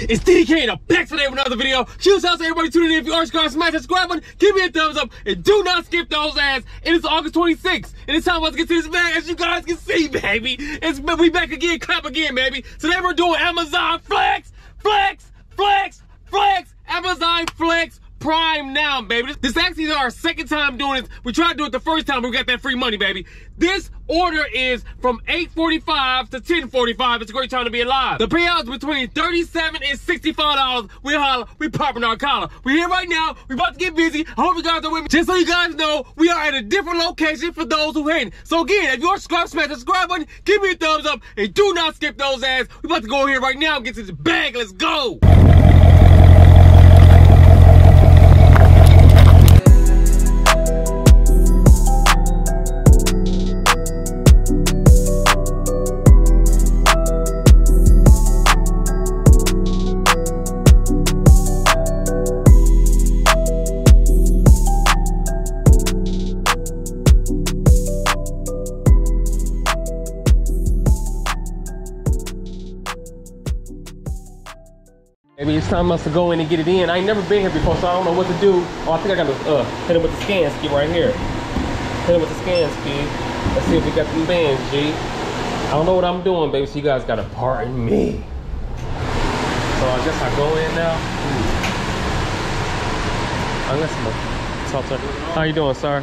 It's DDK and I'm back today with another video. Huge shout out to everybody tuning in. If you are subscribed, smash that subscribe button, give me a thumbs up, and do not skip those ads. It's August 26th, and it's time for us to get to this bag, as you guys can see, baby. It's we back again, clap again, baby. Today we're doing Amazon Flex, Flex, Flex, Flex, Amazon Flex Prime now, baby. This actually is our second time doing this. We tried to do it the first time, we got that free money, baby. This order is from 8.45 to 10.45. It's a great time to be alive. The payout is between 37 and $65. We holla, we popping our collar. We here right now. We about to get busy. I hope you guys are with me. Just so you guys know, we are at a different location for those who hate. So again, if you're subscribed, smash the subscribe button, give me a thumbs up, and do not skip those ads. We about to go in here right now and get to this bag. Let's go. Maybe it's time us to go in and get it in. I ain't never been here before, so I don't know what to do. Oh, I think I got to uh, hit him with the scan ski right here. Hit him with the scan ski. Let's see if we got some bands, G. I don't know what I'm doing, baby, so you guys gotta pardon me. So I guess I go in now. I guess I'm gonna talk to her. How you doing, sir?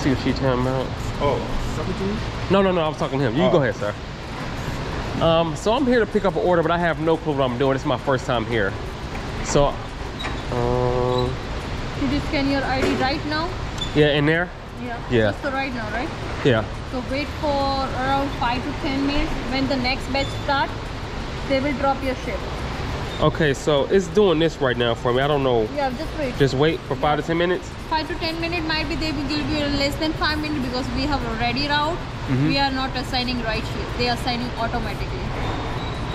See what she talking about. Oh, something? No, no, no, I was talking to him. You Oh. go ahead, sir. Um, so I'm here to pick up an order, but I have no clue what I'm doing. It's my first time here. So, um, Did you scan your ID right now? yeah, in there? Yeah. Yeah. So right now, right? Yeah. So wait for around 5 to 10 minutes. When the next batch starts, they will drop your ship. Okay, so it's doing this right now for me. I don't know. Yeah, just wait. Just wait for five to 10 minutes? 5 to 10 minutes might be they will give you less than 5 minutes because we have a ready route. Mm-hmm. We are not assigning right here. They are assigning automatically.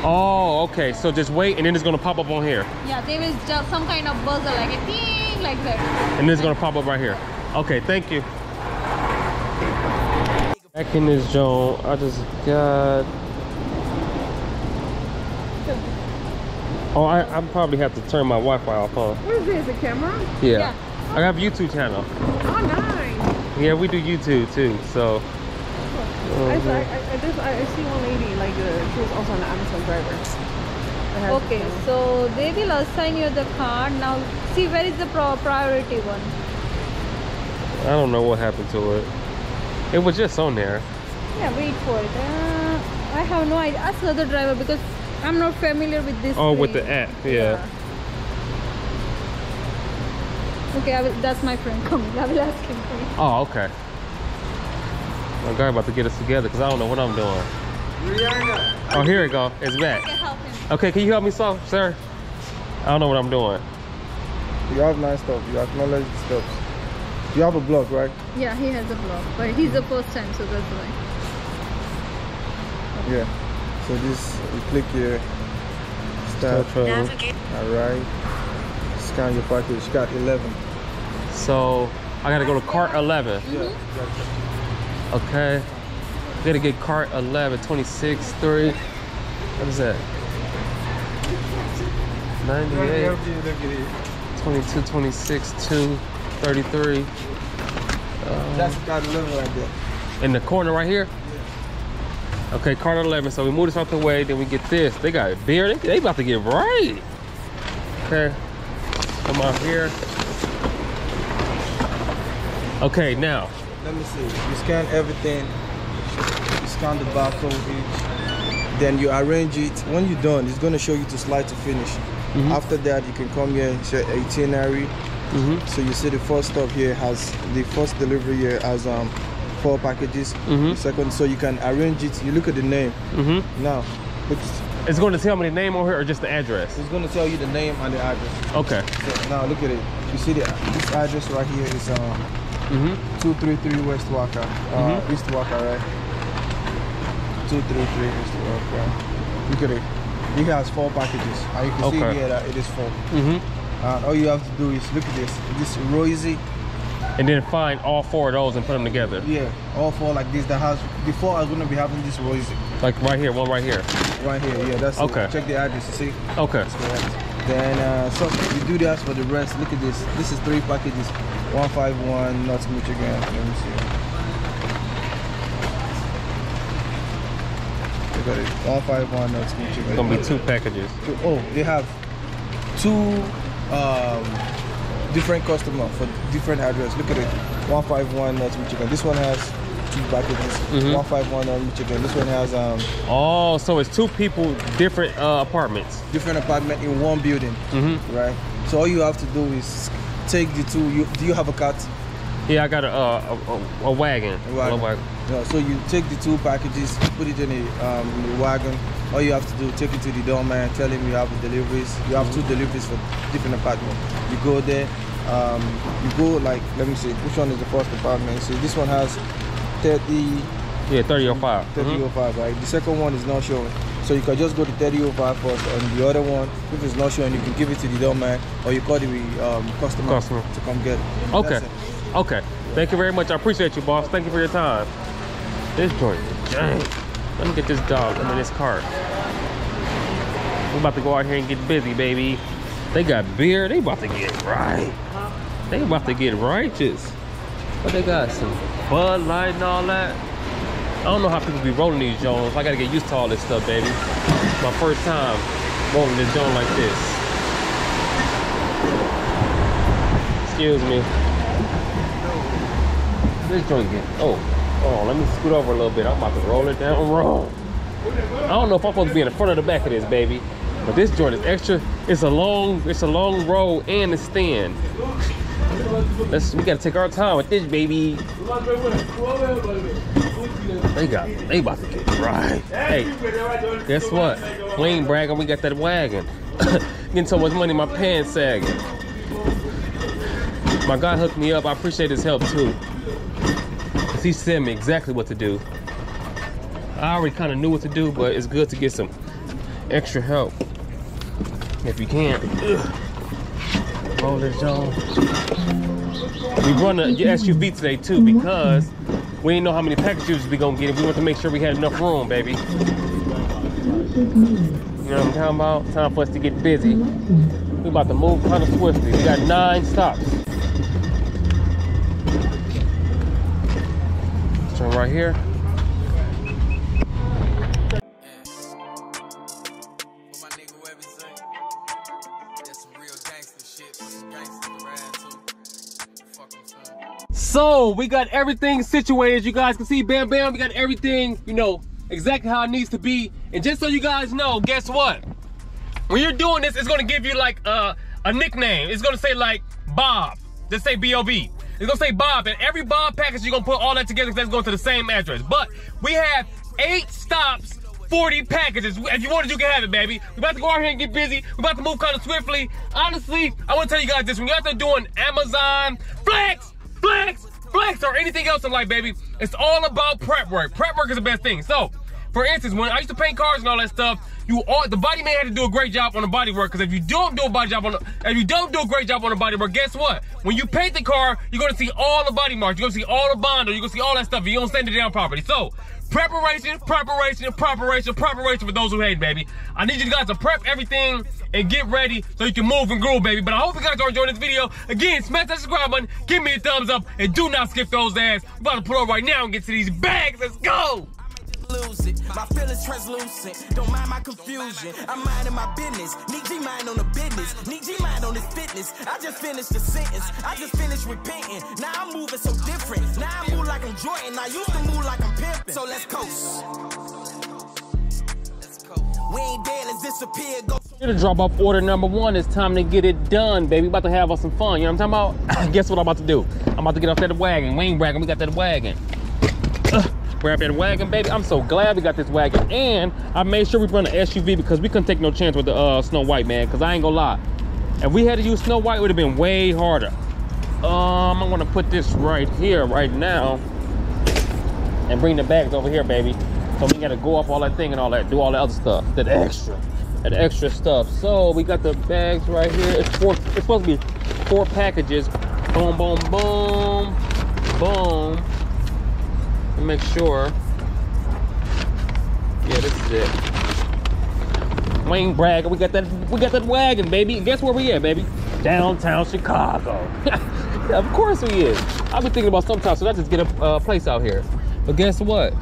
Oh, okay. So just wait and then it's gonna pop up on here. Yeah, there is just some kind of buzzer like a ding like that. And it's gonna pop up right here. Okay, thank you. Back in this zone, I just got. Oh, I, I probably have to turn my Wi-Fi off, huh? What is this, a camera? Yeah. Yeah. I have a YouTube channel. Oh, nice. Yeah, we do YouTube too. So. I, I, I, I just, I, I see one lady, like, uh, she was also an Amazon driver. I had- Okay, so they will assign you the card. Now, see where is the pro priority one? I don't know what happened to it. It was just on there. Yeah, wait for it. Uh, I have no idea. Ask the other driver because I'm not familiar with this. Oh, with the app, yeah. Okay, I will, that's my friend coming. I will ask him for you. Oh, okay. My guy about to get us together because I don't know what I'm doing. Oh, here we go. It's back. can. Okay, can you help me, so, sir? I don't know what I'm doing. You have nice stuff. You acknowledge the steps. You have a blog, right? Yeah, he has a blog, but he's the first time, so that's why. Yeah. So this, you click here. Start. Start All right. Scan your package. You got 11. So I gotta go to cart 11. Yeah. Okay. Gotta get cart 11, 26, 3. What is that? 98, 22, 26, 2, 33. That's um, got 11 right there. In the corner right here? Okay, cart 11. So we move this out the way, then we get this. They got beer. They, they about to get right. Okay. Come out here. Okay, now. Let me see. You scan everything. You scan the barcode each. Then you arrange it. When you're done, it's gonna show you to slide to finish. After that, you can come here and show itinerary. Mm-hmm. So you see the first stop here has the first delivery here has um four packages. Mhm. Second, so you can arrange it. You look at the name Mm-hmm. now. It's going to tell me the name on here or just the address? it's gonna tell you the name and the address. Okay. So now look at it. You see the this address right here is um Mm-hmm. 233 West Walker, uh, East Walker, right? 233 East Walker. Look at it. It has four packages. And you can see here that it is four. Mm-hmm. And all you have to do is look at this. This Rosie And then find all four of those and put them together. Yeah, all four like this. The house before I was gonna be having this was Like right here, one right here. right here. Yeah, that's Okay. it. Check the address. You see. Okay. That's. Then uh, so you do that for the rest. Look at this. This is three packages. 151 North Michigan. Let me see. At it. 151 North Michigan. It's gonna be two packages. Two- Oh, they have two um, different customer for different address. Look at it. 151 North Michigan. This one has two packages. Mhm. 151 North Michigan. This one has um, Oh, so it's two people, different uh, apartments. different apartment in one building. Mm-hmm. right? So all you have to do is take the two. You, do you have a cat? Yeah, I got a uh, a, a, wagon. A wagon. A wagon. No. So you take the two packages, put it in a, um, in a wagon. All you have to do, take it to the doorman, tell him you have deliveries. You have two deliveries for different apartments. You go there. Um, you go like, let me see, which one is the first apartment? See, this one has 30, Yeah, thirty or five. Thirty or five, right? The second one is not showing. So you can just go to 3005 first, and the other one, if it's not showing, you can give it to the doorman, or you call the um, customer, Customer. to come get it. Okay. Okay. Thank you very much. I appreciate you, boss. Thank you for your time. This joint, dang. Let me get this dog. I this cart. We're about to go out here and get busy, baby. They got beer. They about to get right. They about to get righteous. But they got some Bud Light and all that. I don't know how people be rolling these Jones. I gotta get used to all this stuff, baby. My first time rolling this Jones like this. Excuse me. This joint get oh oh let me scoot over a little bit. I'm about to roll it down wrong. I don't know if I'm supposed to be in the front or the back of this baby. But this joint is extra. It's a long, it's a long roll and it's thin. Let's we gotta take our time with this baby. They got they about to get right. Hey, guess what? We ain't bragging, we got that wagon. Getting so much money, my pants sagging. My guy hooked me up. I appreciate his help too. He said me exactly what to do. I already kind of knew what to do, but it's good to get some extra help. If you can. Ugh. Roll this on. We run a SUV today too because we didn't know how many packages we gonna get. If we want to make sure we had enough room, baby. You know what I'm talking about? Time for us to get busy. We about to move kind of swiftly. We got nine stops. Fuck 'em, son. So we got everything situated. You guys can see, bam, bam. We got everything, you know, exactly how it needs to be. And just so you guys know, guess what? When you're doing this, it's gonna give you like uh, a nickname. It's gonna say like Bob. Just say B-O-B. It's gonna say Bob, and every Bob package, you're gonna put all that together because that's going to the same address. But we have eight stops, 40 packages. If you wanted, you can have it, baby. We're about to go out here and get busy. We're about to move kind of swiftly. Honestly, I wanna tell you guys this. When you're out there doing Amazon, Flex, Flex, Flex, or anything else in life, baby, it's all about prep work. Prep work is the best thing. So, for instance, when I used to paint cars and all that stuff, you all the body man had to do a great job on the body work. Because if you don't do a body job on the, if you don't do a great job on the body work, guess what? When you paint the car, you're gonna see all the body marks. You're gonna see all the bond, or you're gonna see all that stuff. You don't sand it down properly. So preparation, preparation, preparation, preparation for those who hate, baby. I need you guys to prep everything and get ready so you can move and groove, baby. But I hope you guys are enjoying this video. Again, smash that subscribe button, give me a thumbs up, and do not skip those ads. We're about to pull up right now and get to these bags. Let's go. Lose it. My feelings translucent. Don't mind my confusion. I'm minding my business. Need G mind on the business. Need G mind on this fitness. I just finished the sentence. I just finished repenting. Now I'm moving so different. Now I move like I'm Jordan. I used to move like I'm pimping. So let's coast. We ain't dead. Let's disappear. Go. Here to drop off order number one. It's time to get it done, baby. About to have us some fun. You know what I'm talking about? Guess what I'm about to do? I'm about to get off that wagon. We ain't bragging. We got that wagon. Ugh, grab that wagon, baby. I'm so glad we got this wagon. And I made sure we run an SUV because we couldn't take no chance with the uh, Snow White, man. Because I ain't gonna lie. If we had to use Snow White, it would have been way harder. Um, I'm gonna put this right here, right now. And bring the bags over here, baby. So we gotta go up all that thing and all that, do all that other stuff. That extra. That extra stuff. So we got the bags right here. It's four it's supposed to be four packages. Boom, boom, boom, boom. Make sure. Yeah, this is it. Wayne Bragg. We got that. We got that wagon, baby. And guess where we at, baby? Downtown Chicago. yeah, of course we is. I've been thinking about sometimes, so I just get a uh, place out here. But guess what?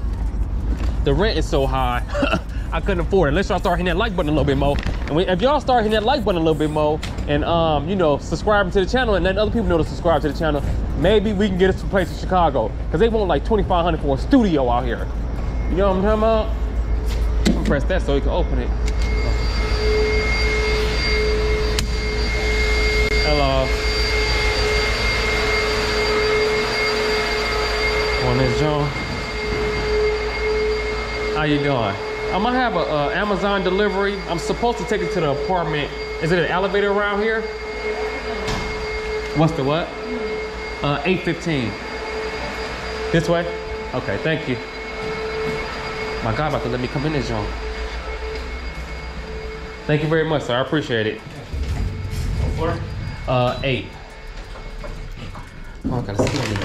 The rent is so high. I couldn't afford it. Unless y'all start hitting that like button a little bit more. And we, if y'all start hitting that like button a little bit more, and um, you know, subscribing to the channel, and then other people know to subscribe to the channel, maybe we can get us to a place in Chicago. Cause they want like 2,500 for a studio out here. You know what I'm talking about? I'm press that so you can open it. Hello. On this John. How you doing? I'm gonna have a, uh Amazon delivery. I'm supposed to take it to the apartment. Is it an elevator around here? What's the what? Uh, 815. This way? Okay, thank you. My God, about to let me come in this joint. Thank you very much, sir. I appreciate it. Four? Uh, eight. Oh, I gotta see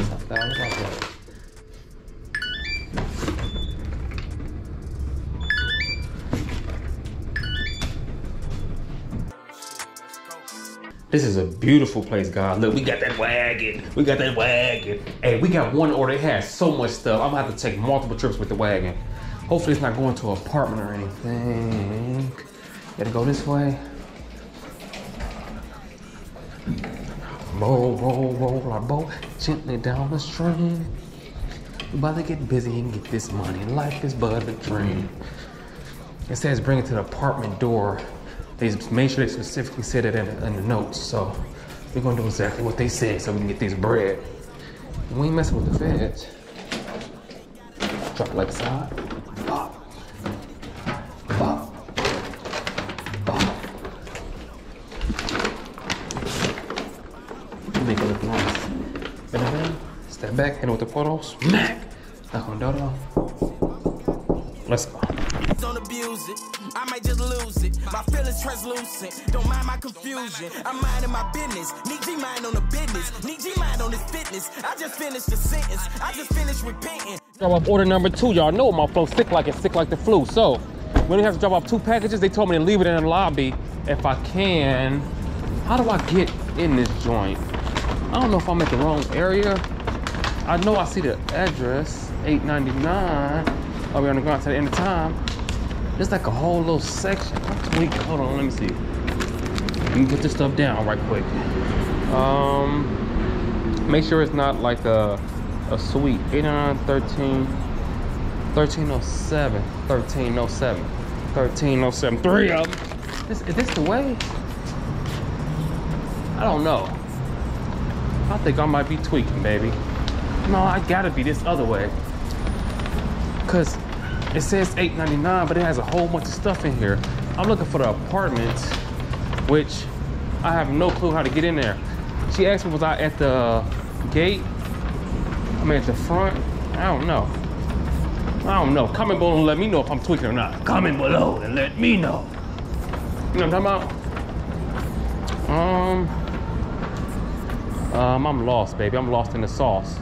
This is a beautiful place, guys. Look, we got that wagon. We got that wagon. Hey, we got one order. It has so much stuff. I'm gonna have to take multiple trips with the wagon. Hopefully it's not going to an apartment or anything. Gotta go this way. Roll, roll, roll our boat gently down the stream. We about to get busy and get this money. Life is but a dream. It says bring it to the apartment door. They made sure they specifically said it in, in the notes. So we're gonna do exactly what they said so we can get this bread. We ain't messing with the feds. Drop it like side. Bop. Bop. Bop. Make it look nice. It down. Step back, hit it with the photos. Smack. Knock on the Let's go. Don't abuse it. I might just lose it. My feelings translucent. Don't mind my confusion. I'm minding my business. Need G mind on the business. Need G mind on his fitness. I just finished the sentence. I just finished repenting. Drop off order number two. Y'all know my flow sick like it's sick like the flu. So when we have to drop off two packages, they told me to leave it in the lobby if I can. How do I get in this joint? I don't know if I'm at the wrong area. I know I see the address, 899. Are we on the ground to the end of time? There's like a whole little section. Tweaking. Hold on, let me see. Let me put this stuff down right quick. Um, make sure it's not like a a suite. 8913 1307 1307 1307 three of them. Is, is this the way? I don't know. I think I might be tweaking, baby. No, I gotta be this other way. Cause it says 8.99, but it has a whole bunch of stuff in here. I'm looking for the apartment, which I have no clue how to get in there. She asked me was I at the gate? I mean at the front? I don't know. I don't know. Comment below and let me know if I'm tweaking or not. Comment below and let me know. You know what I'm talking about? Um, um, I'm lost, baby. I'm lost in the sauce.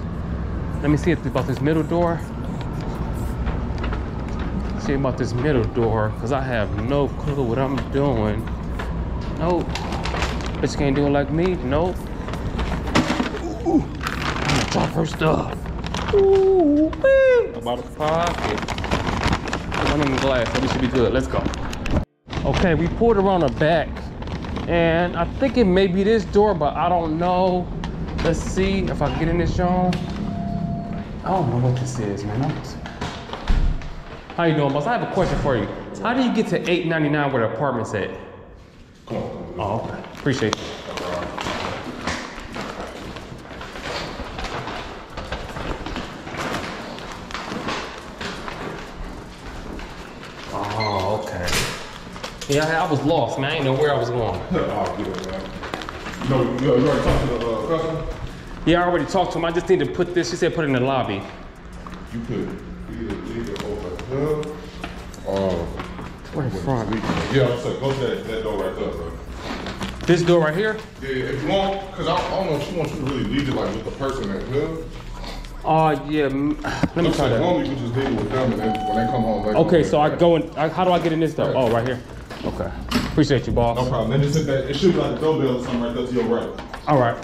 Let me see if about this middle door. About this middle door, cause I have no clue what I'm doing. Nope. Bitch can't do it like me. Nope. Ooh. I'm gonna drop her stuff. Ooh, wee. About a pocket. One in the glass, we should be good. Let's go. Okay, we pulled around the back, and I think it may be this door, but I don't know. Let's see if I can get in this zone. I don't know what this is, man. I'm- How you doing, boss? I have a question for you. How do you get to 899 where the apartment's at? Come on. Oh, okay. Appreciate it. Oh, okay. Yeah, I was lost, man. I didn't know where I was going. Oh, good, man. You you, you already talked to the uh, customer? Yeah, I already talked to him. I just need to put this. She said put it in the lobby. You leave over. Where the front? Yeah, I'm saying, go to that, that door right there, bro. This door right here? Yeah, if you want, because I, I don't know if she wants you to really leave it like with the person at hood. Oh, yeah. Let me try that. Normally you can just leave it with them and then when they come home, they Okay, so I go in. I, how do I get in this door? Oh, right here. Okay. Appreciate you, boss. No problem. Then just hit that. It should be like a doorbell or something right there to your right. All right.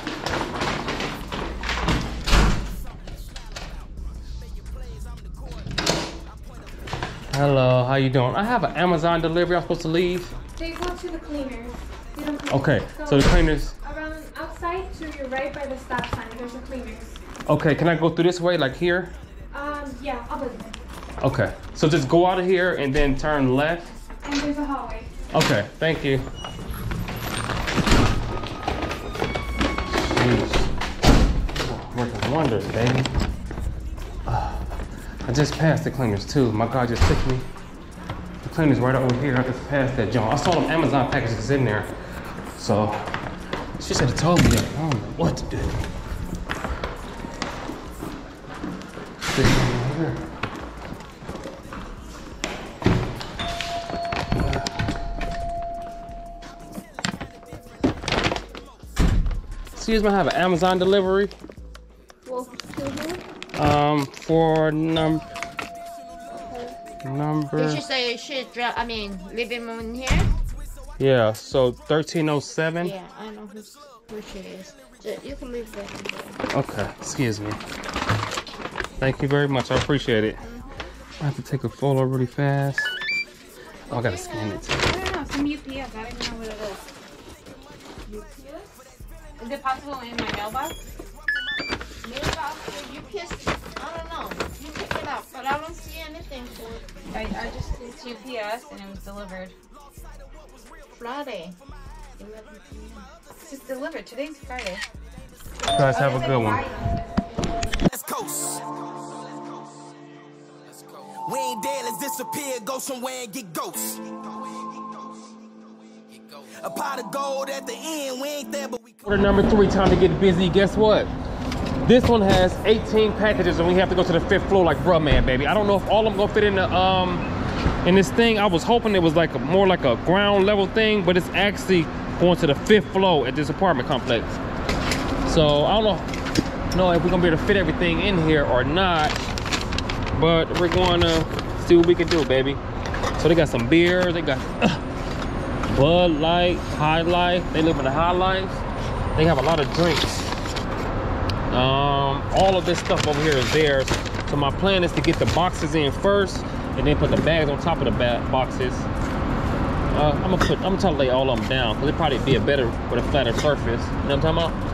Hello, how you doing? I have an Amazon delivery. I'm supposed to leave. They go to the cleaners. Clean. Okay, so the cleaners. Around outside to your right by the stop sign, there's a cleaners. Okay, can I go through this way, like here? Um, yeah, there. Okay, so just go out of here and then turn left. And there's a hallway. Okay, thank you. Jeez. Working wonders, baby. Ah, I just passed the cleaners too. My God just took me. The cleaners right over here. I just passed that joint. I saw them Amazon packages in there. So she should have told me that. I don't know what to do. This one here. Excuse me, I have an Amazon delivery. Well, still here? Um, for num number. Did you say you should drop, I mean, living him in here? Yeah, so 1307. Yeah, I know who's, who she is. So you can leave that. Okay, excuse me. Thank you very much. I appreciate it. I have to take a photo really fast. Oh, I gotta scan it. too. I don't know, some UPS. I don't even know what it is. UPS? Is it possible in my mailbox? Mailbox UPS, I don't know. You pick it up, but I don't see anything for I, I just it's UPS and it was delivered. Friday. 11 p.m. It's delivered. Today's Friday. You guys have a good one. Let's coast. We ain't dead, let's disappear, go somewhere and get ghosts. A pot of gold at the end, we ain't there, but we Order number three, time to get busy. Guess what? This one has 18 packages and we have to go to the fifth floor like bruh man, baby. I don't know if all of them gonna fit in the um in this thing. I was hoping it was like a, more like a ground level thing, but it's actually going to the fifth floor at this apartment complex. So I don't know, know if we're gonna be able to fit everything in here or not, but we're gonna see what we can do, baby. So they got some beer, they got Bud Light, High Life. They live in the High Life. They have a lot of drinks. Um, all of this stuff over here is theirs. So my plan is to get the boxes in first, and then put the bags on top of the boxes. Uh, I'm gonna put, I'm gonna lay all of them down, cause it'd probably be a better with a flatter surface. You know what I'm talking about?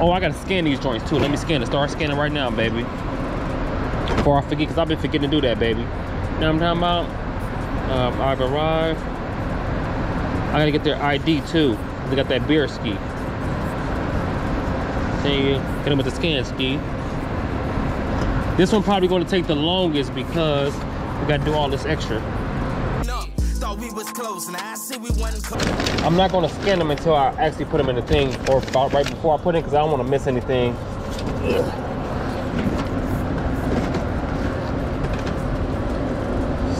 Oh, I gotta scan these joints too. Let me scan it. Start scanning right now, baby. Before I forget, cause I've been forgetting to do that, baby. You know what I'm talking about? Um, I've arrived. I gotta get their ID too. They got that beer ski. See, hit them with the scan ski. This one probably gonna take the longest because we gotta do all this extra. up. Thought we was close, now I see we wasn't close. I'm not gonna scan them until I actually put them in the thing or about right before I put it because I don't want to miss anything. Ugh.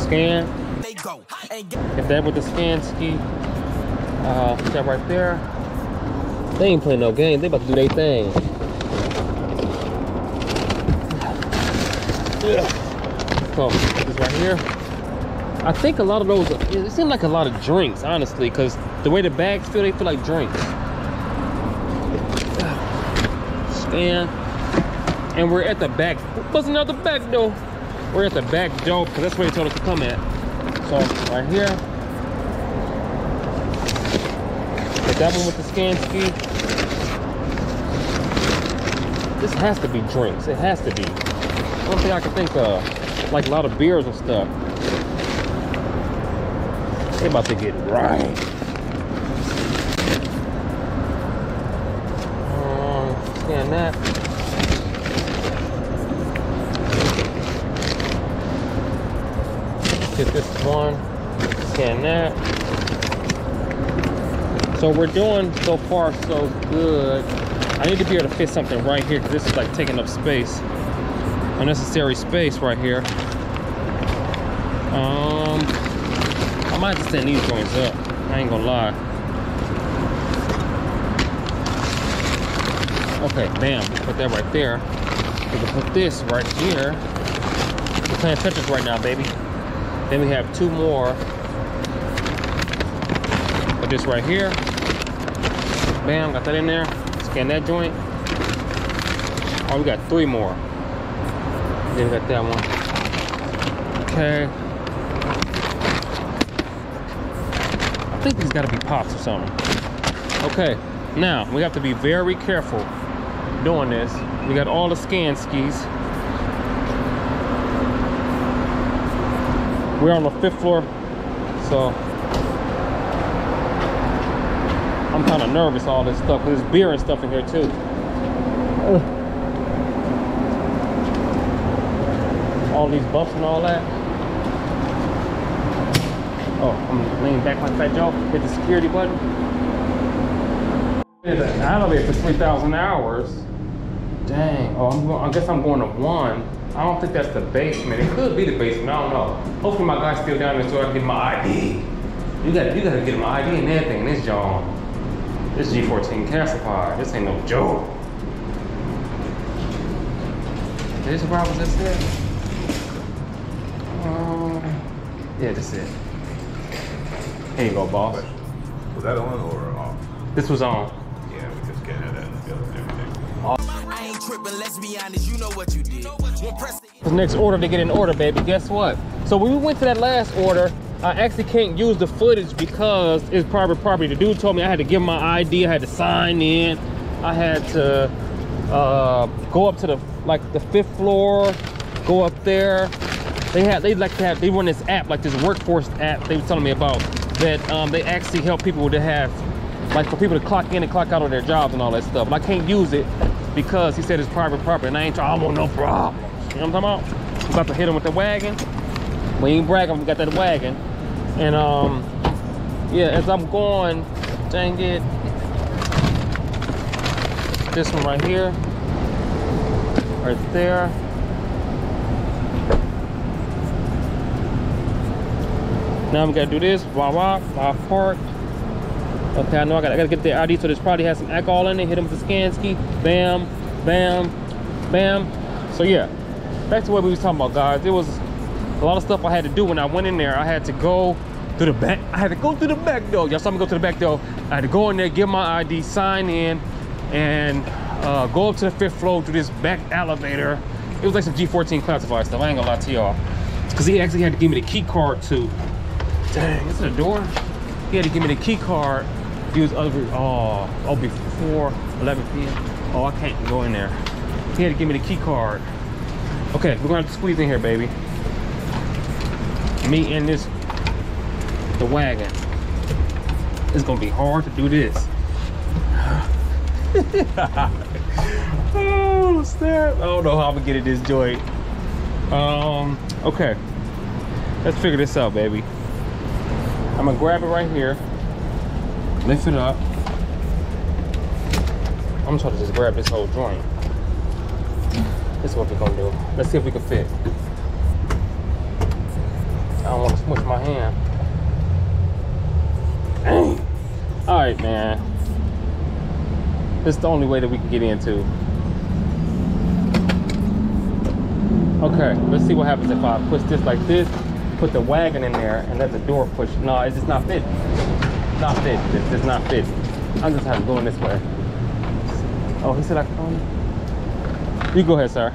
Scan. Get If that with the scan ski, uh, that right there. They ain't playing no game. They about to do their thing. Yeah. Oh, so this right here. I think a lot of those. It seemed like a lot of drinks, honestly, because the way the bags feel, they feel like drinks. Scan. And we're at the back. Wasn't out the back door. We're at the back door because that's where they told us to come at. So right here. Hit that one with the scan ski. This has to be drinks. It has to be. One thing I can think of, like a lot of beers and stuff. They about to get right. Um, scan that. Get this one. Scan that. So we're doing so far so good. I need to be able to fit something right here because this is like taking up space. Unnecessary space right here. Um, I might just stand these joints up. I ain't gonna lie. Okay, bam, put that right there. We can put this right here. We're playing Tetris right now, baby. Then we have two more. Put this right here. Bam, got that in there. Scan that joint. Oh, we got three more. Then we got that one. Okay. I think these gotta be pops or something. Okay, now we have to be very careful doing this. We got all the scan skis. We're on the fifth floor, so I'm kind of nervous all this stuff. There's beer and stuff in here too. Ugh. All these buffs and all that. Oh, I'm leaning back like Fat Joe. Hit the security button. It's an elevator for 3,000 hours. Dang. Oh, I'm going, I guess I'm going to one. I don't think that's the basement. It could be the basement. I don't know. Hopefully my guy's still down there so I can get my ID. You gotta, you gotta get my ID and everything. This John. This G14 classified. This ain't no joke. This is what was this there? Um, yeah, this is it. Here you go, boss. Was that on or off? This was on. Yeah, we just can't have that together and everything. I ain't tripping, let's be honest, you know what you did. One press The next order to get an order, baby. Guess what? So when we went to that last order, I actually can't use the footage because it's private property. The dude told me I had to give my ID, I had to sign in, I had to uh, go up to the like the fifth floor, go up there. They had they like to have they run this app like this workforce app they were telling me about that um, they actually help people to have like for people to clock in and clock out on their jobs and all that stuff. But I can't use it because he said it's private property and I ain't trying, I want no problem. You know what I'm talking about? I'm about to hit him with the wagon. We ain't bragging, we got that wagon. And um, yeah, as I'm going, dang it. This one right here, right there. Now I'm gonna do this, blah blah, blah park. Okay, I know I gotta, I gotta get the ID, so this probably has some alcohol in it. Hit him with the ski. Bam, bam, bam. So yeah, back to what we was talking about, guys. It was a lot of stuff I had to do when I went in there. I had to go through the back. I had to go through the back door. Y'all saw me go to the back door. I had to go in there, give my ID, sign in, and uh, go up to the fifth floor through this back elevator. It was like some G14 classified stuff. I ain't gonna lie to y'all. Cause he actually had to give me the key card too. Dang, is it a door? He had to give me the key card. He was over, oh, oh, before 11 p.m. Oh, I can't go in there. He had to give me the key card. Okay, we're gonna have to squeeze in here, baby. Me and this, the wagon. It's gonna be hard to do this. oh, snap. I don't know how I'm gonna get in this joint. Um, okay. Let's figure this out, baby. I'm gonna grab it right here, lift it up. I'm trying to just grab this whole joint. This is what we're gonna do. Let's see if we can fit. I don't want to smush my hand. Dang. All right, man. This is the only way that we can get into. Okay, let's see what happens if I push this like this, put the wagon in there, and let the door push. No, it's just not fit. Not fit. It's just not fit. I'm just have to go in this way. Oh, he said I can. You go ahead, sir.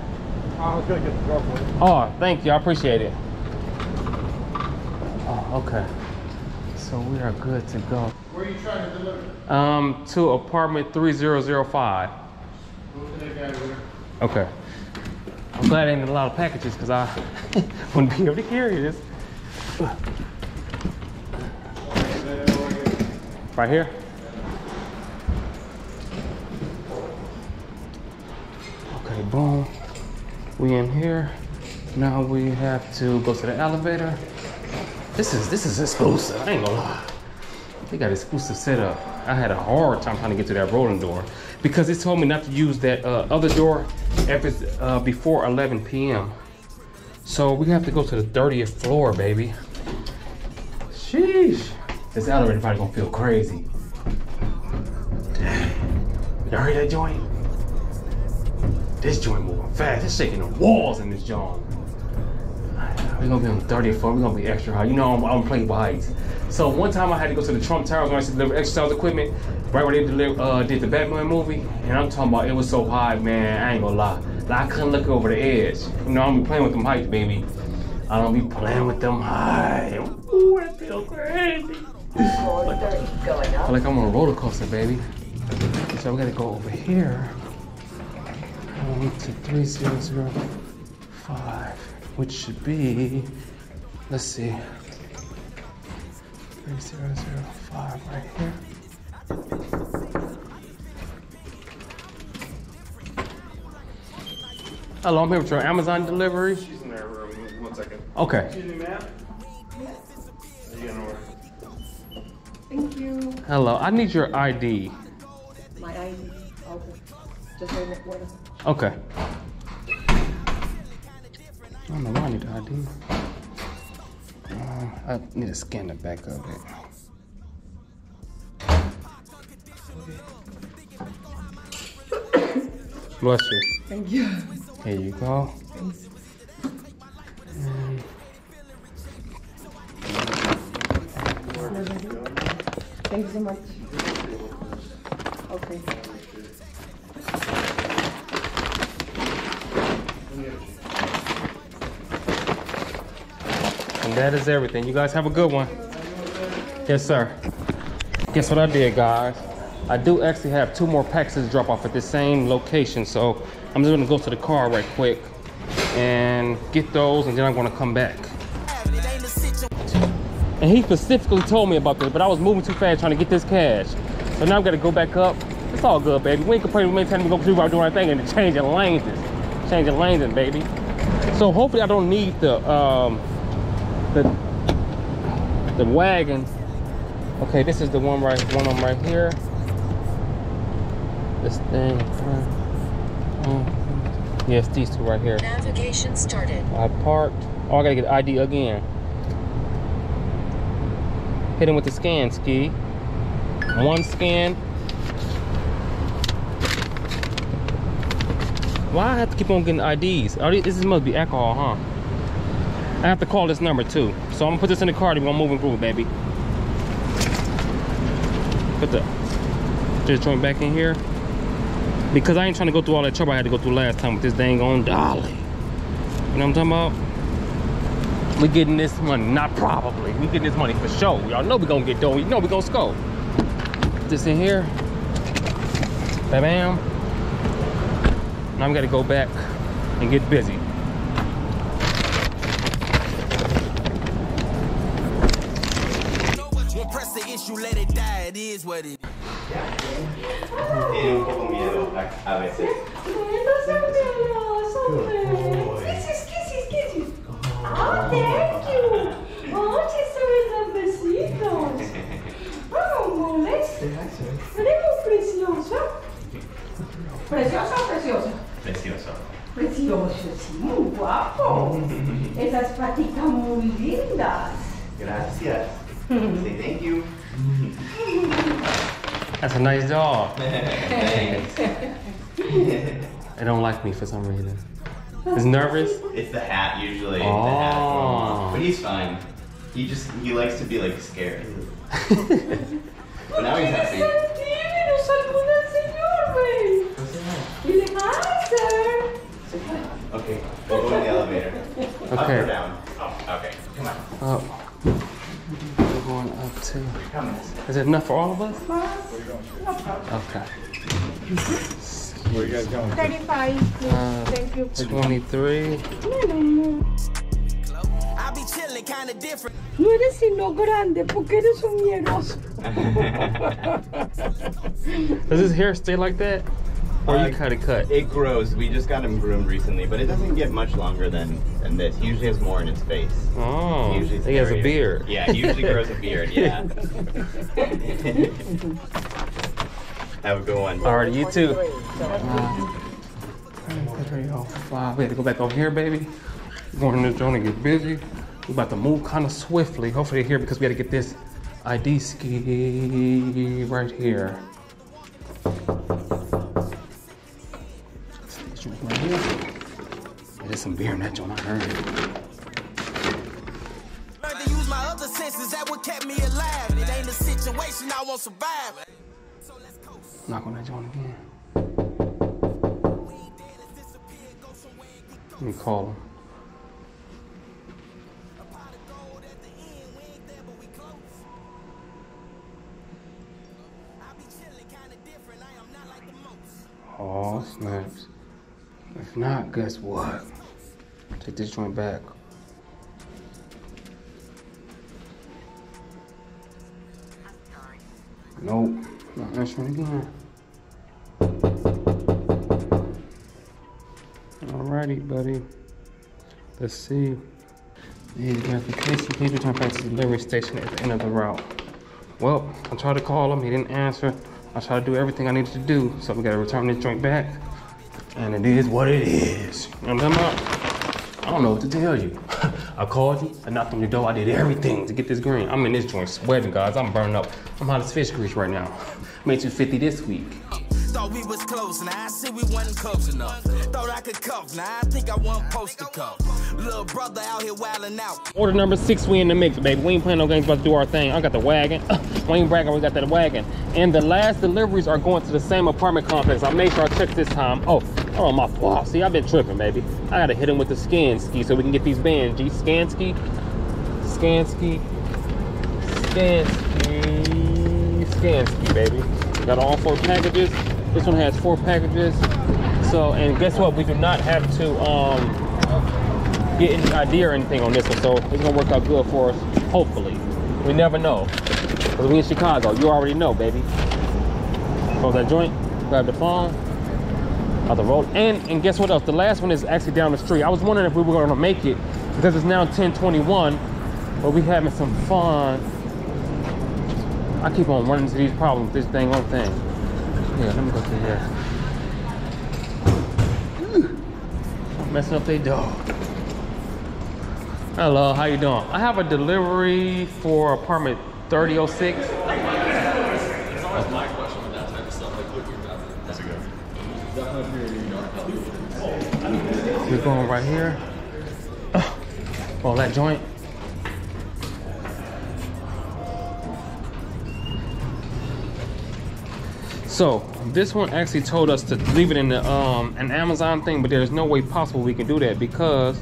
I was gonna get the door for you. Oh, thank you. I appreciate it. Okay. So we are good to go. Where are you trying to deliver? Um, to apartment 3005. Move to that guy over there. Okay. I'm glad ain't a lot of packages because I wouldn't be able to carry this. Right here? Okay, boom. We in here. Now we have to go to the elevator. This is this is exclusive. I ain't gonna lie. They got exclusive setup. I had a hard time trying to get to that rolling door because it told me not to use that uh, other door it's uh, before 11 p.m. So we have to go to the 30th floor, baby. Sheesh. This elevator probably gonna feel crazy. Y'all heard that joint? This joint moving fast. It's shaking the walls in this joint. We're gonna be on the 30th floor. We're gonna be extra high. You know I'm, I'm playing with heights. So one time I had to go to the Trump Towers when I used to deliver exercise equipment, right where they deliver, uh, did the Batman movie. And I'm talking about it was so high, man. I ain't gonna lie. Like, I couldn't look over the edge. You know I'm be playing with them heights, baby. I don't be playing with them high. Ooh, that feel crazy. I feel like I'm on a roller coaster, baby. So we gotta go over here. One to three zero zero five, which should be, let's see, three zero zero five right here. Hello, I'm here with your Amazon delivery. She's in there room. One second. Okay. Excuse me, ma'am. Are you gonna order? Thank you. Hello, I need your ID. My ID. Okay. Just wait a minute. Okay. I don't know why I need the ID. Um, I need to scan the back of it. Bless you. Thank you. Here you go. And- Thank you so much. Okay. And that is everything. You guys have a good one. Yes, sir. Guess what I did, guys? I do actually have two more packages to drop off at the same location, so I'm just gonna go to the car right quick and get those, and then I'm gonna come back. And he specifically told me about this, but I was moving too fast trying to get this cash. So now I've got to go back up. It's all good, baby. We ain't complaining. We ain't telling to go through our doing our thing and changing lanes, changing lanes, baby. So hopefully I don't need the um the wagon. Okay, this is the one right one of them right here. This thing. uh, Yes, these two right here. Navigation started. I parked. Oh, I gotta get ID again. Hit him with the scan ski. One scan. Why I have to keep on getting IDs? Oh, this must be alcohol, huh? I have to call this number too. So I'm gonna put this in the car and we're gonna move and groove, baby. Put the just joint back in here. Because I ain't trying to go through all that trouble I had to go through last time with this dang on dolly. You know what I'm talking about? We getting this money, not probably. We getting this money for sure. Y'all know we gonna get dough. You know we gonna score. This in here. Bam bam. Now I'm gonna go back and get busy. Issue, let it die. It is what it is. Tiene un poco miedo a, a veces. Kisses, kisses, kisses. Oh, thank you. Oh, she's so besitos. Oh, molesta. Eres precioso. ¿Precioso o precioso? Precioso. Precioso, sí, muy guapo. Esas patitas muy lindas. Gracias. Say thank you. That's a nice dog. Thanks. They don't like me for some reason. It's nervous. It's the hat usually. The Oh. hat. But he's fine. He just he likes to be like scared. but now he's happy. Tímido, saluda al señor, güey. Dile, hi, sir. Okay, we'll go in the elevator. Up Okay. or down? Up. Okay, come on. Up. We're going up too. Come on. Is it enough for all of us? Okay. Where you guys going? 35. Uh, Thank you. 23. I be chilling kinda different. No eres sino grande porque eres un miedoso. Does his hair stay like that? Or you Uh, cut it cut? It grows. We just got him groomed recently, but it doesn't get much longer than, than this. He usually has more in his face. Oh, Usually he has a beard. Yeah, he usually grows a beard, yeah. Have a good one. All right, you too. Three, five. We had to go back over here, baby. We're going to the joint and get busy. We're about to move kind of swiftly. Hopefully, here because we got to get this ID ski right here. Some beer in that joint. I heard it. Learned to use my other senses, that what kept me alive. It ain't a situation I won't survive. Knock on that joint again. Let me call him. Oh, snaps. If not, guess what? Take this joint back. Nope. Not answering again. Alrighty, buddy. Let's see. Need verification. Please return back to the delivery station at the end of the route. Well, I tried to call him. He didn't answer. I tried to do everything I needed to do. So we gotta return this joint back. And it is what it is. You know what I'm talking about? I don't know what to tell you. I called you. I knocked on your door. I did everything to get this green. I'm in this joint sweating, guys. I'm burning up. I'm hot as fish grease right now. Made 250 this week. Thought we was close, now I see we wasn't close enough. Thought I could cuff, now I think I want post to cuff. Little brother out here wilding out. Order number six, we in the mix, baby. We ain't playing no games, about to do our thing. I got the wagon. Wayne ain't bragging, we got that wagon. And the last deliveries are going to the same apartment complex. I made sure I checked this time. Oh, oh, my fault. See, I've been tripping, baby. I gotta hit him with the scan ski so we can get these bands. G, scan ski, scan ski, baby. Got all four packages. This one has four packages. So, and guess what? We do not have to, um, get any idea or anything on this one, so it's gonna work out good for us. Hopefully, we never know. Cause we in Chicago, you already know, baby. Close that joint, grab the phone, out the road, and and guess what else? The last one is actually down the street. I was wondering if we were gonna make it because it's now 10:21, but we having some fun. I keep on running into these problems this dang on thing. Yeah, let me go through here. I'm messing up their dog. Hello, how you doing? I have a delivery for apartment 3006. We're going right here. Oh, that joint. So this one actually told us to leave it in the um an Amazon thing, but there's no way possible we can do that because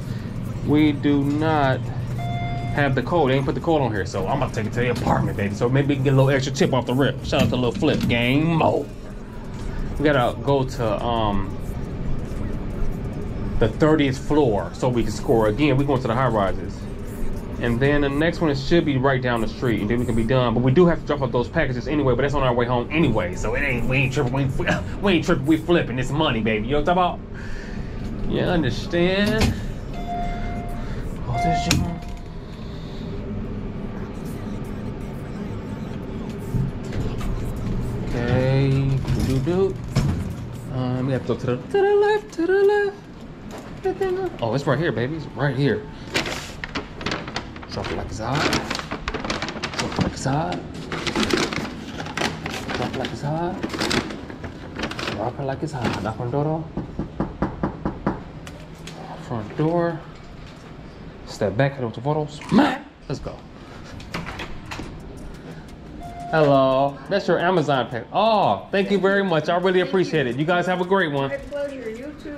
we do not have the code. They ain't put the code on here, so I'm gonna take it to the apartment, baby. So maybe we can get a little extra tip off the rip. Shout out to Little Flip Gang Mo. We gotta go to um the 30th floor so we can score again. We're going to the high rises. And then the next one should be right down the street, and then we can be done. But we do have to drop off those packages anyway. But that's on our way home anyway, so it ain't we ain't tripping. We ain't, we ain't tripping. We flipping. It's money, baby. You know what I'm talking about? You understand? What's this joint? Okay, do do. Um, we have to go to the to the left, to the left. Oh, it's right here, baby. It's right here. Drop it like it's hot. Drop it like it's hot. Drop it like it's hot. Drop it like it's hot. Knock on the door. Front door. Step back, hit the photos. Let's go. Hello. That's your Amazon pack. Oh, thank you very much. I really appreciate it. You guys have a great one. My pleasure. You too.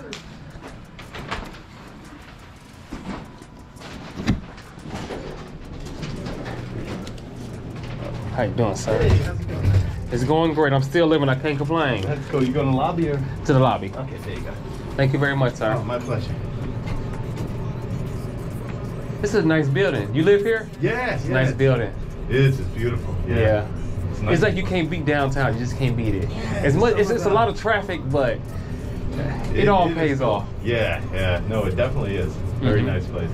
How you doing, sir? It's going great. I'm still living. I can't complain. Let's go. You go to the lobby or? To the lobby. Okay, there you go. Thank you very much, sir. Oh, my pleasure. This is a nice building. You live here? It's a nice building. It is. It's beautiful. Yeah. Yeah. It's, It's, like you can't beat downtown. You just can't beat it. Yeah, It's much. It's, it's a lot of traffic, but it, all is pays cool. off. Yeah, yeah. No, it definitely is. Very Mhm. nice place.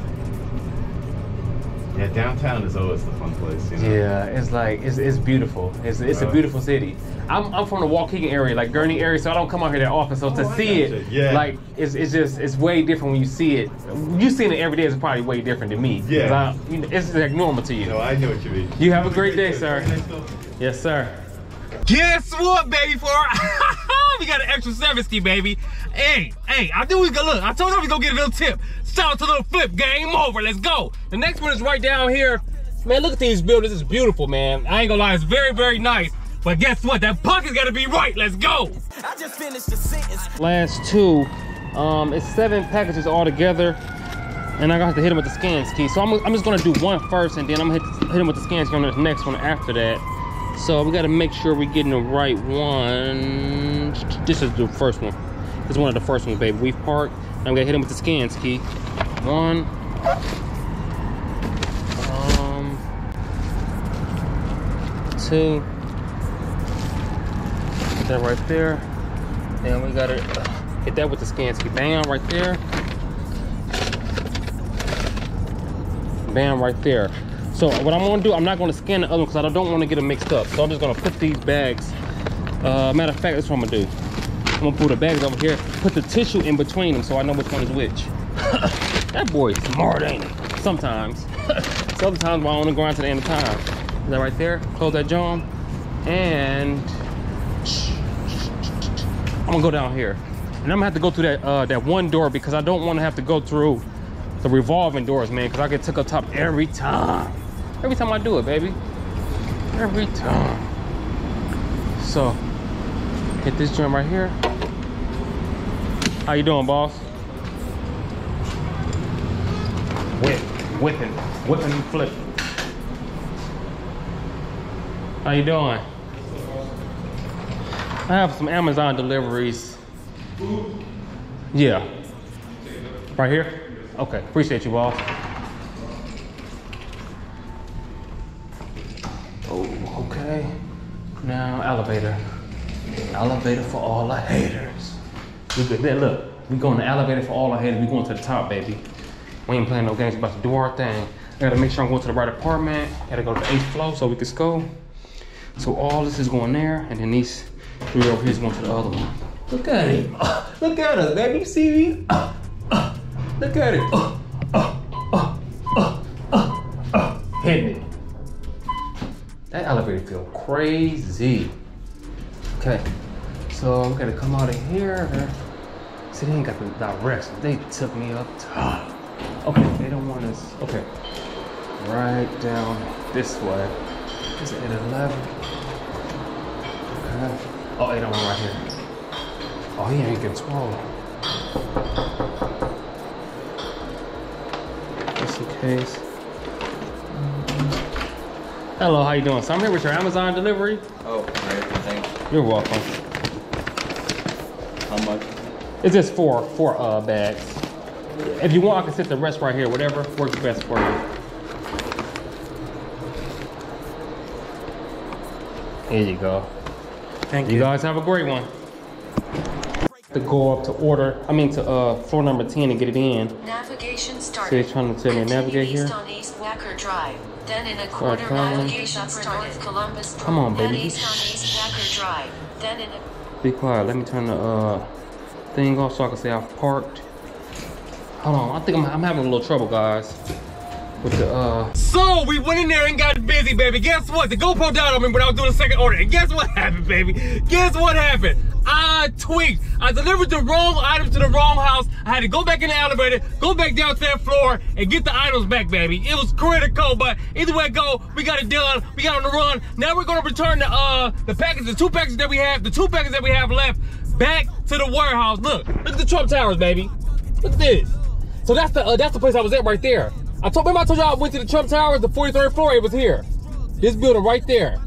Yeah, downtown is always the fun place. You know? Yeah, it's like it's, it's beautiful. It's, it's a beautiful city. I'm, I'm from the Waukegan area, like Gurnee area, so I don't come out here that often. So oh, to Oh, I see it, Yeah. like it's, it's just it's way different when you see it. You seeing it every day is probably way different than me. Yeah. I- you know, it's like normal to you. No, I know what you mean. You have a great day, sir. Yes, sir. Guess what, baby? For we got an extra service key, baby. Hey, hey, I knew we gonna look. I told you we gonna get a little tip. Shout out to little flip. Game over. Let's go. The next one is right down here. Man, look at these buildings. It's beautiful, man. I ain't gonna lie, it's very, very nice. But guess what? That pocket's gotta be right. Let's go. I just finished the sentence. Last two. Um, it's seven packages all together. And I'm gonna have to hit him with the scans key. So I'm, I'm just gonna do one first and then I'm gonna hit, hit him with the scans key on the next one after that. So we gotta make sure we're getting the right one. This is the first one. This is one of the first ones, baby. We've parked. I'm gonna hit him with the scans key. One. Um. Two. That right there. And we gotta uh, hit that with the scans, key. Bam, right there. Bam, right there. So what I'm gonna do, I'm not gonna scan the other one because I don't want to get them mixed up. So I'm just gonna put these bags. Uh, matter of fact, that's what I'm gonna do. I'm gonna pull the bags over here, put the tissue in between them so I know which one is which. that boy's smart, ain't he? Sometimes. Sometimes while on the grind to the end of time. Is that right there? Close that jaw. And I'm gonna go down here. And I'm gonna have to go through that uh, that one door because I don't wanna have to go through the revolving doors, man, because I get took up top every time. Every time I do it, baby. Every time. So, hit this joint right here. How you doing, boss? Whip, whipping, whipping and flipping. How you doing? I have some Amazon deliveries. Yeah. Right here? Okay, appreciate you, boss. Oh, okay. Now, elevator. Elevator for all the haters. We good. There, look. We going to the elevator for all the haters. We going to the top, baby. We ain't playing no games. We about to do our thing. I gotta make sure I'm going to the right apartment. Gotta go to the eighth floor so we can go. So all this is going there, and then these three over here is going to the other one. Look at him. look at us, baby. You see me? look at it. Hit me. That elevator feel crazy. Okay, so I'm gonna come out of here. See, they ain't got the directions. They took me up top. Okay, they don't want us. Okay, right down this way. Is it at 11? Okay. Oh, 801 right here. Oh, he ain't getting 12. Just in case. Hello, how you doing? So I'm here with your Amazon delivery. Oh, great. Thanks. You're welcome. How much? It's just four, four uh, bags. If you want, I can sit the rest right here. Whatever works best for you. Here you go. Thank you. you. guys have a great one. To go up to order, I mean to uh, floor number 10 and get it in. Navigation So started. you're trying to tell me to navigate here? East on East Wacker Drive. Then in a quarter come on. navigation started. Columbus. Come on, Then baby. east on East Wacker Drive. Then in a Be quiet. Let me turn the uh, thing off so I can say I've parked. Hold on. I think I'm, I'm having a little trouble, guys. With the uh. So we went in there and got busy, baby. Guess what? The GoPro died on me when I was doing the second order. And guess what happened, baby? Guess what happened? I tweaked. I delivered the wrong items to the wrong house. I had to go back in the elevator, go back down to that floor, and get the items back, baby. It was critical, but either way it go, we got it done. We got on the run. Now we're gonna return the uh the package, the two packages that we have, the two packages that we have left, back to the warehouse. Look, look at the Trump Towers, baby. Look at this. So that's the uh, that's the place I was at right there. I told remember I told y'all I went to the Trump Towers, the 43rd floor. It was here. This building right there.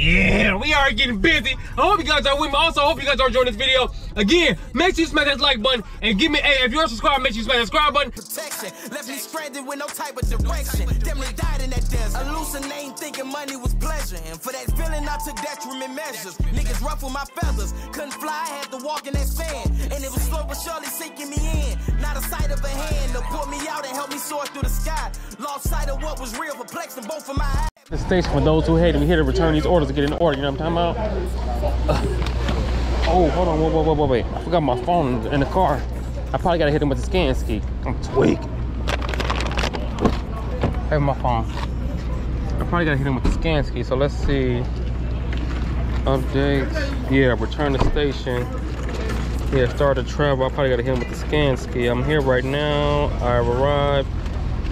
Yeah, we are getting busy. I hope you guys are with me. Also, I hope you guys are enjoying this video. Again, make sure you smash that like button and give me a. If you're subscribed, make sure you smash that subscribe button. protection. Left me stranded with no type of direction. They died in that desert. Hallucinating, thinking money was pleasure. And for that feeling, I took detriment measures. Niggas ruffle my feathers. Couldn't fly, had to walk in that sand. And it was slow but surely sinking me in. Not a sight of a hand to pull me out and help me soar through the sky. Lost sight of what was real, perplexing both of my eyes. The station for those who hate it. We here to return these orders to get in order. You know what I'm talking about? Uh, oh, hold on. Wait, wait, wait, wait, wait. I forgot my phone in the car. I probably gotta hit him with the scan ski. I'm tweak. Have my phone. I probably gotta hit him with the scan ski. So let's see. Updates. Yeah, return to station. Yeah, start to travel. I probably gotta hit him with the scan ski. I'm here right now. I've arrived.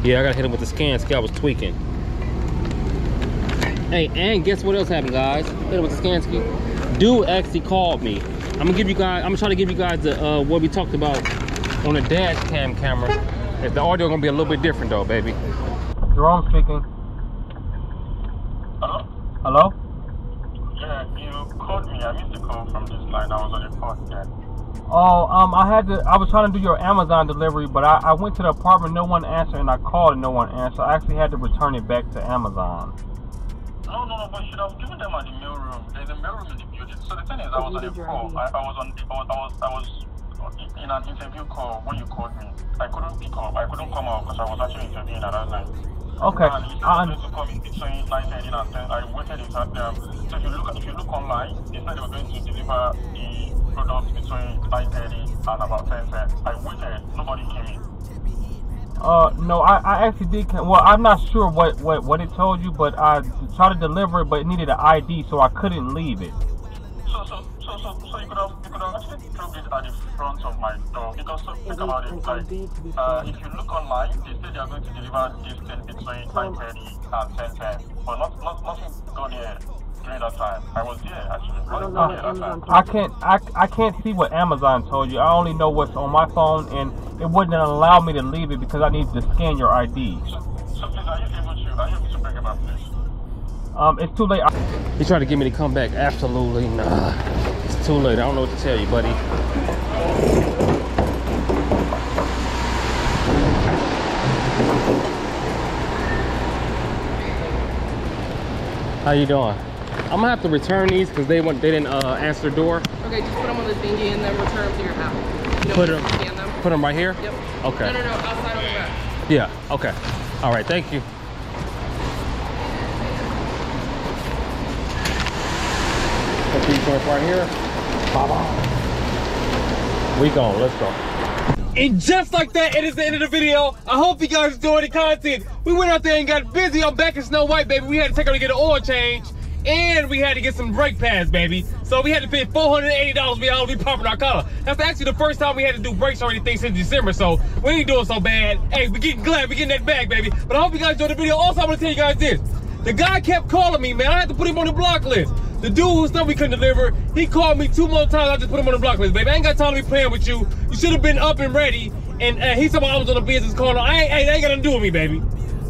Yeah, I gotta hit him with the scan ski. I was tweaking. Hey, and guess what else happened, guys? With the. Dude actually called me. I'm gonna give you guys. I'm gonna try to give you guys the uh, what we talked about on the dash cam camera. If the audio gonna be a little bit different though, baby. Jerome speaking. Hello? Hello? Yeah, you called me. I missed the call from this line. I was on the phone then. Oh, um, I had to. I was trying to do your Amazon delivery, but I, I went to the apartment. No one answered, and I called and no one answered. I actually had to return it back to Amazon. No, no, no, but you should have given them at the mail room. There's a mail room in the building. So the thing is, I was on the call. I, I was on. I was. I was. I was in an interview call when you called me. I couldn't pick up. I couldn't come out because I was actually interviewing at that time. Okay. And you I- said to call me between 9 and 10. I waited in fact. Um, so if you look, if you look online, they said they were going to deliver the product between 9:30 and about 10. I waited. Nobody came in. Uh, no, I, I actually did. Well, I'm not sure what, what, what it told you, but I tried to deliver it, but it needed an ID, so I couldn't leave it. So, so, so, so, so you could have, you could have actually dropped it at the front of my door. Because so, think about it, like, uh, if you look online, they say they are going to deliver this thing between 9:30 and 10:10, but not, not, nothing got there during that time. I was there actually. I was that time. I can't I, I can't see what Amazon told you. I only know what's on my phone, and it wouldn't allow me to leave it because I need to scan your ID. So, please, are you able to, are you able to bring it back, please? Um, it's too late. He tried to get me to come back. Absolutely nah. It's too late. I don't know what to tell you, buddy. How you doing? I'm gonna have to return these because they went they didn't uh, answer the door. Okay, just put them on the thingy and then return them to your house. You know, Put them, them. put them right here. Yep. Okay. No, no, no. Outside on the back. Yeah. Okay. All right. Thank you. Put these joints right here. Bye-bye. We going. Let's go. And just like that, it is the end of the video. I hope you guys enjoyed the content. We went out there and got busy. I'm back in Snow White, baby. We had to take her to get an oil change. And we had to get some brake pads, baby. So we had to pay $480 we all be popping our collar. That's actually the first time we had to do brakes or anything since December. So we ain't doing so bad. Hey, we getting glad we getting that bag, baby. But I hope you guys enjoyed the video. Also, I'm gonna tell you guys this. The guy kept calling me, man. I had to put him on the block list. The dude who said we couldn't deliver, he called me two more times. I just put him on the block list, baby. I ain't got time to be playing with you. You should have been up and ready. And uh, he said I was on the business call. I ain't, hey, ain't got nothing to do with me, baby.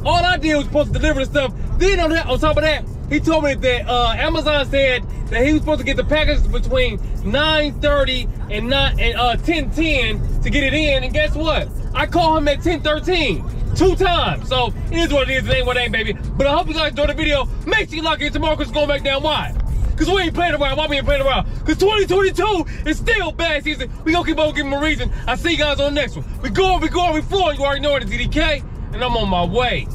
All I did was supposed to deliver the stuff. Then on, that, on top of that, he told me that uh, Amazon said that he was supposed to get the package between 9:30 and 9 and uh, 10:10 to get it in. And guess what? I called him at 10:13 two times. So it is what it is. It ain't what it ain't, baby. But I hope you guys enjoyed the video. Make sure you lock in tomorrow because it's going back down. Why? Because we ain't playing around. Why we ain't playing around? Because 2022 is still bad season. We gonna keep on giving them a reason. I see you guys on the next one. We going, we going, we flowing. You already know it. It's DDK, and I'm on my way.